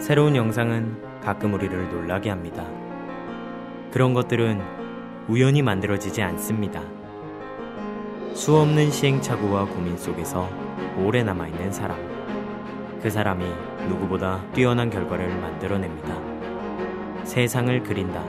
새로운 영상은 가끔 우리를 놀라게 합니다. 그런 것들은 우연히 만들어지지 않습니다. 수없는 시행착오와 고민 속에서 오래 남아있는 사람. 그 사람이 누구보다 뛰어난 결과를 만들어냅니다. 세상을 그린다.